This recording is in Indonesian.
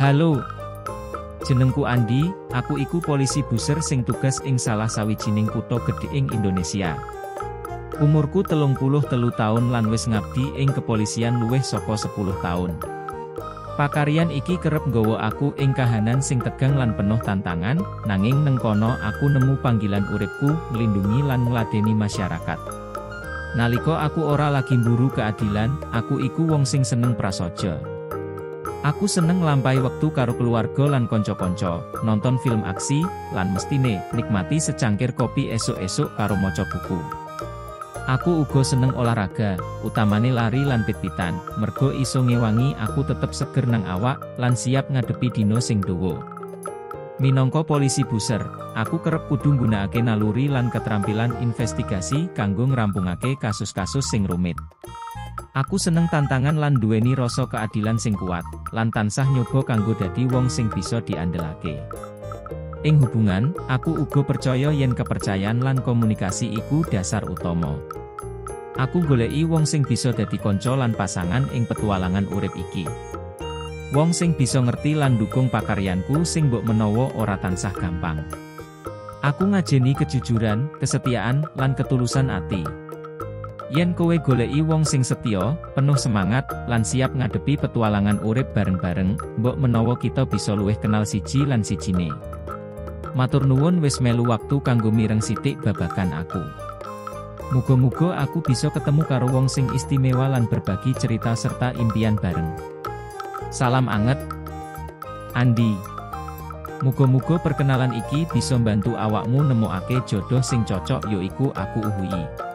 Halo. Jenengku Andi, aku iku polisi buser sing tugas ing salah sawijining kutha gedhe ing Indonesia. Umurku telung puluh telu tahun lan wis ngabdi ing kepolisian luwih saka 10 tahun. Pakarian iki kerep nggawa aku ing kahanan sing tegang lan penuh tantangan, nanging neng kono aku nemu panggilan uripku, nglindungi lan ngladeni masyarakat. Nalika aku ora lagi mburu keadilan, aku iku wong sing seneng prasaja. Aku seneng nglampahi wektu karo keluarga lan konco-konco, nonton film aksi, lan mestine nikmati secangkir kopi esuk-esuk karo maca buku. Aku uga seneng olahraga, utamane lari lan pit-pitan, mergo iso ngewangi aku tetep seger nang awak, lan siap ngadepi dino sing dawa. Minangka polisi buser, aku kerep kudu nggunakake naluri lan keterampilan investigasi kanggo ngrampungake kasus-kasus sing rumit. Aku seneng tantangan lan duweni rasa keadilan sing kuat, lan tansah nyoba kanggo dadi wong sing bisa diandelake. Ing hubungan, aku uga percaya yen kepercayaan lan komunikasi iku dasar utama. Aku goleki wong sing bisa dadi kanca lan pasangan ing petualangan urip iki. Wong sing bisa ngerti lan dukung pakaryanku sing mbok menawa ora tansah gampang. Aku ngajeni kejujuran, kesetiaan, lan ketulusan ati. Yen kowe goleki wong sing setya, penuh semangat, lan siap ngadepi petualangan urip bareng-bareng, mbok menawa kita bisa luwih kenal siji lan sijine. Matur nuwun wis melu waktu kanggo mireng sithik babagan aku. Muga-muga aku bisa ketemu karo wong sing istimewa lan berbagi cerita serta impian bareng. Salam anget. Andi. Muga-muga perkenalan iki bisa bantu awakmu nemokake jodoh sing cocok yoiku aku uhui.